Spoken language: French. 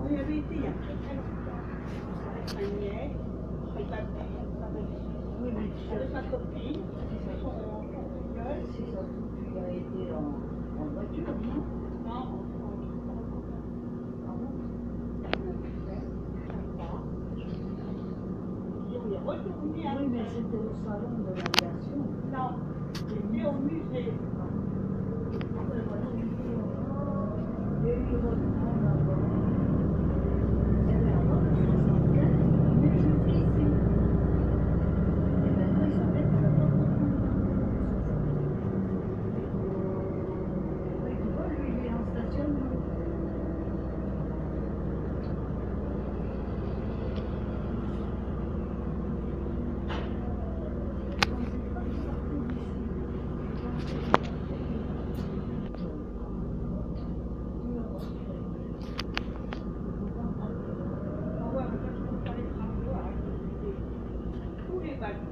On y avait été il y a très très longtemps. Ma nièce, avec ma copine, son surtout que tu as été en, en voiture, non Non, en- Et on est retourné à Oui, mais c'était au salon de l'aviation. Non, j'étais au musée. but